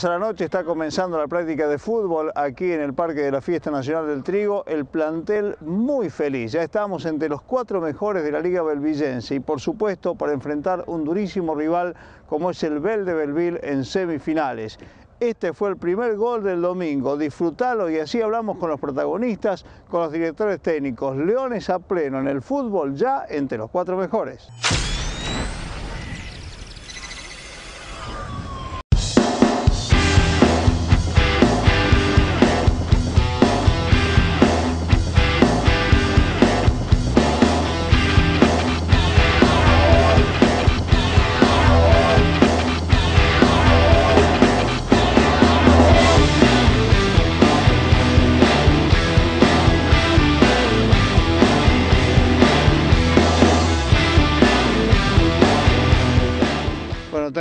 A la noche está comenzando la práctica de fútbol aquí en el Parque de la Fiesta Nacional del Trigo. El plantel muy feliz. Ya estamos entre los cuatro mejores de la Liga Belvillense y por supuesto para enfrentar un durísimo rival como es el Bel de Belville en semifinales. Este fue el primer gol del domingo. Disfrutalo y así hablamos con los protagonistas, con los directores técnicos. Leones a pleno en el fútbol ya entre los cuatro mejores.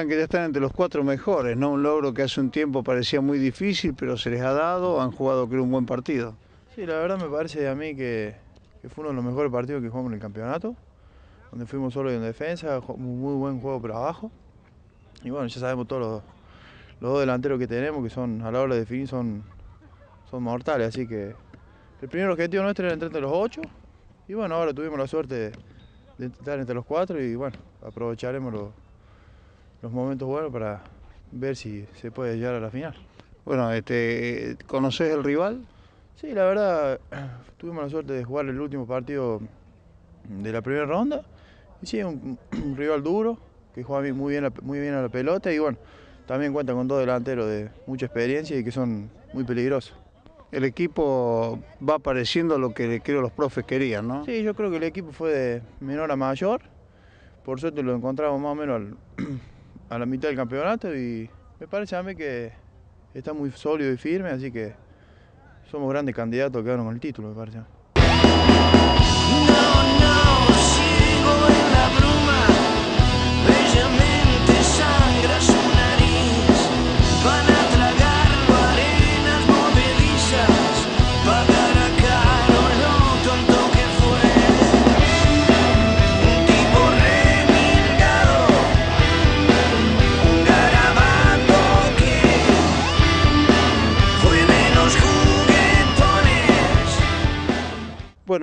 Que ya están entre los cuatro mejores, ¿no? Un logro que hace un tiempo parecía muy difícil, pero se les ha dado, han jugado creo un buen partido. Sí, la verdad me parece a mí que, fue uno de los mejores partidos que jugamos en el campeonato, donde fuimos solo en defensa, muy buen juego por abajo. Y bueno, ya sabemos todos los, dos delanteros que tenemos, que son a la hora de definir son, mortales, así que el primer objetivo nuestro era entrar entre los ocho, y bueno, ahora tuvimos la suerte de, de entrar entre los cuatro y bueno, aprovecharemos los los momentos buenos para ver si se puede llegar a la final. Bueno, este, ¿conoces el rival? Sí, la verdad, tuvimos la suerte de jugar el último partido de la primera ronda. Y sí, un, rival duro, que juega muy bien, muy bien a la pelota y bueno, también cuenta con dos delanteros de mucha experiencia y que son muy peligrosos. El equipo va apareciendo lo que creo los profes querían, ¿no? Sí, yo creo que el equipo fue de menor a mayor. Por suerte lo encontramos más o menos al, a la mitad del campeonato y me parece a mí que está muy sólido y firme, así que somos grandes candidatos a quedarnos con el título, me parece.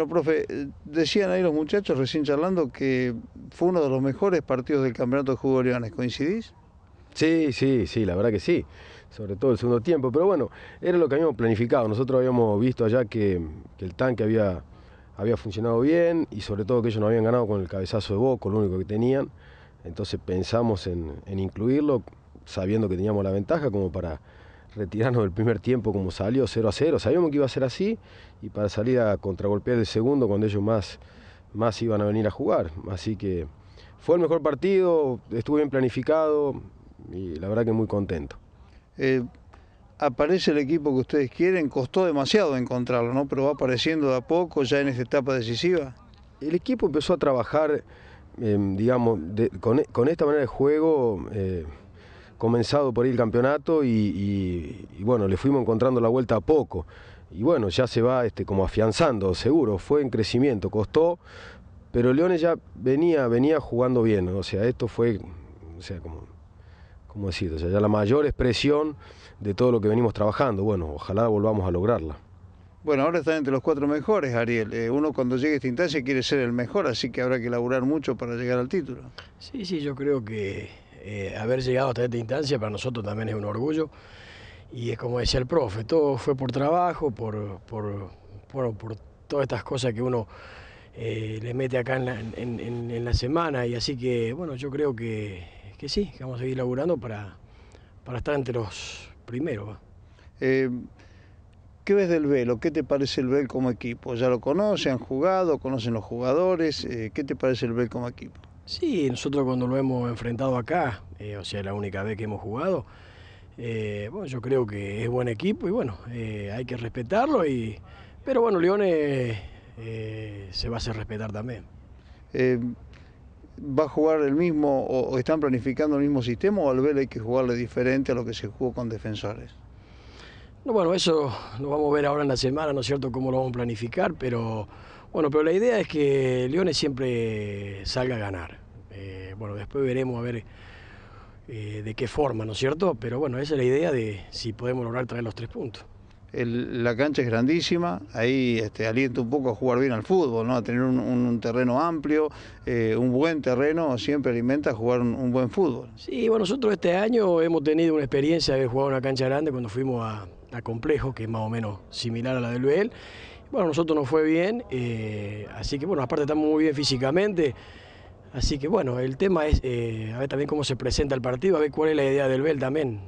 Bueno, profe, decían ahí los muchachos recién charlando que fue uno de los mejores partidos del campeonato de Jugo Leones. ¿Coincidís? Sí, sí, sí, la verdad que sí. Sobre todo el segundo tiempo. Pero bueno, era lo que habíamos planificado. Nosotros habíamos visto allá que, el tanque había, había funcionado bien y sobre todo que ellos no habían ganado con el cabezazo de Boco, lo único que tenían. Entonces pensamos en, en incluirlo, sabiendo que teníamos la ventaja como para retirarnos del primer tiempo como salió 0 a 0. Sabíamos que iba a ser así y para salir a contragolpear el segundo cuando ellos más, más iban a venir a jugar. Así que fue el mejor partido, estuvo bien planificado y la verdad que muy contento. Eh, aparece el equipo que ustedes quieren, costó demasiado encontrarlo, ¿no? Pero va apareciendo de a poco ya en esta etapa decisiva. El equipo empezó a trabajar, em, digamos, con, esta manera de juego. Eh, comenzado por ahí el campeonato y, bueno, le fuimos encontrando la vuelta a poco. Y bueno, ya se va este, como afianzando, seguro, fue en crecimiento, costó, pero Leones ya venía, venía jugando bien, o sea, esto fue, o sea, como, como decir, o sea, ya la mayor expresión de todo lo que venimos trabajando. Bueno, ojalá volvamos a lograrla. Bueno, ahora están entre los cuatro mejores, Ariel. Eh, uno cuando llegue a esta instancia quiere ser el mejor, así que habrá que laburar mucho para llegar al título. Sí, sí, yo creo que eh, haber llegado hasta esta instancia para nosotros también es un orgullo. Y es como decía el profe, todo fue por trabajo, por, por, por todas estas cosas que uno eh, le mete acá en la, en, la, semana. Y así que, bueno, yo creo que, que, sí, que vamos a seguir laburando para, para estar entre los primeros. Eh, ¿Qué ves del Velo? ¿Qué te parece el Bel como equipo? ¿Ya lo conocen, han jugado, conocen los jugadores? ¿Qué te parece el Bel como equipo? Sí, nosotros cuando lo hemos enfrentado acá, eh, o sea, la única vez que hemos jugado, eh, bueno, yo creo que es buen equipo y bueno, eh, hay que respetarlo, y, pero bueno, Leones se va a hacer respetar también. ¿Va a jugar el mismo o, están planificando el mismo sistema o al ver hay que jugarle diferente a lo que se jugó con defensores? No, bueno, eso lo vamos a ver ahora en la semana, ¿no es cierto?, cómo lo vamos a planificar, pero bueno, pero la idea es que Leones siempre salga a ganar. Eh, bueno, después veremos a ver eh, de qué forma, ¿no es cierto? Pero bueno, esa es la idea de si podemos lograr traer los tres puntos. la cancha es grandísima, ahí este, alienta un poco a jugar bien al fútbol, ¿no? a tener un, terreno amplio, eh, un buen terreno siempre alimenta a jugar un, buen fútbol. Sí, bueno, nosotros este año hemos tenido una experiencia de jugar una cancha grande cuando fuimos a, Complejo, que es más o menos similar a la del Luel. Bueno, a nosotros nos fue bien, eh, así que bueno, aparte estamos muy bien físicamente. Así que bueno, el tema es eh, a ver también cómo se presenta el partido, a ver cuál es la idea del Bel también.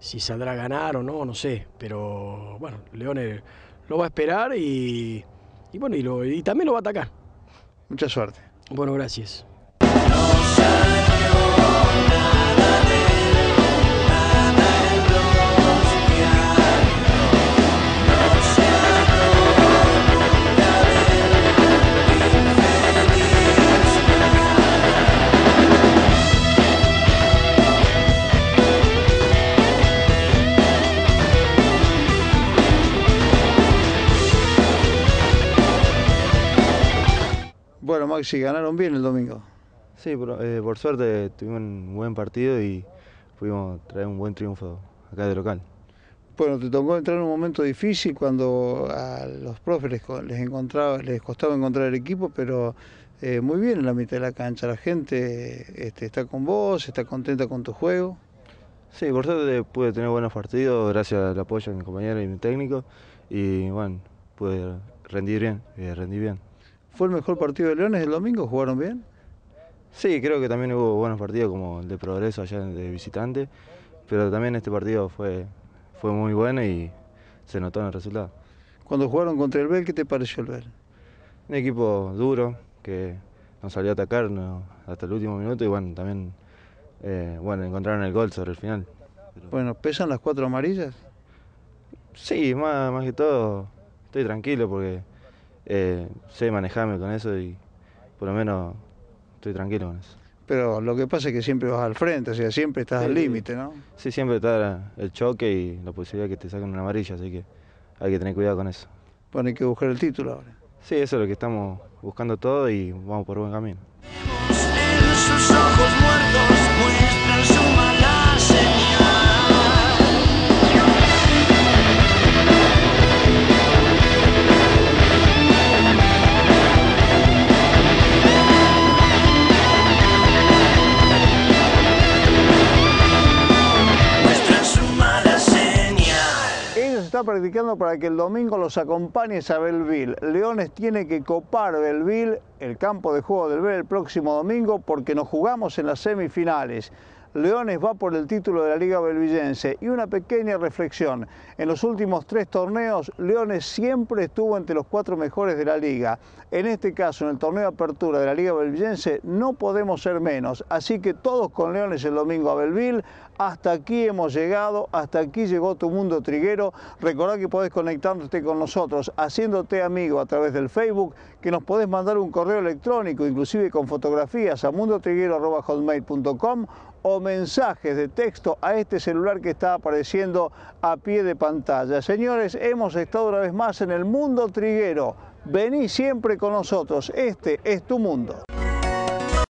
Si saldrá a ganar o no, no sé. Pero bueno, Leones lo va a esperar y, bueno, y, y también lo va a atacar. Mucha suerte. Bueno, gracias. Bueno, Maxi, ganaron bien el domingo. Sí, eh, por, suerte tuvimos un buen partido y pudimos traer un buen triunfo acá de local. Bueno, te tocó entrar en un momento difícil cuando a los profes les, encontraba, les costaba encontrar el equipo, pero eh, muy bien en la mitad de la cancha. La gente este, está con vos, está contenta con tu juego. Sí, por suerte pude tener buenos partidos gracias al apoyo de mi compañero y mi técnico y bueno, pude rendir bien, eh, rendí bien. ¿Fue el mejor partido de Leones el domingo? ¿Jugaron bien? Sí, creo que también hubo buenos partidos como el de Progreso allá de visitante, pero también este partido fue, fue muy bueno y se notó en el resultado. Cuando jugaron contra el Bel, ¿qué te pareció el Bel? Un equipo duro que nos salió a atacar hasta el último minuto y bueno, también eh, bueno, encontraron el gol sobre el final. Bueno, ¿pesan las cuatro amarillas? Sí, más, más que todo estoy tranquilo porque eh, sé manejarme con eso y por lo menos estoy tranquilo con eso. Pero lo que pasa es que siempre vas al frente, o sea, siempre estás al límite, ¿no? Sí, siempre está el choque y la posibilidad de que te saquen una amarilla, así que hay que tener cuidado con eso. Bueno, hay que buscar el título ahora. Sí, eso es lo que estamos buscando todo y vamos por buen camino. Practicando para que el domingo los acompañes a Belville. Leones tiene que copar Belville, el campo de juego del Bel el próximo domingo, porque nos jugamos en las semifinales. Leones va por el título de la Liga Belvillense. Y una pequeña reflexión. En los últimos tres torneos, Leones siempre estuvo entre los cuatro mejores de la liga. En este caso, en el torneo de apertura de la Liga Belvillense, no podemos ser menos. Así que todos con Leones el domingo a Belville. Hasta aquí hemos llegado, hasta aquí llegó tu mundo triguero. Recordá que podés conectarte con nosotros haciéndote amigo a través del Facebook, que nos podés mandar un correo electrónico, inclusive con fotografías a mundotriguero.com o mensajes de texto a este celular que está apareciendo a pie de pantalla. Señores, hemos estado una vez más en el mundo triguero. Vení siempre con nosotros, este es tu mundo.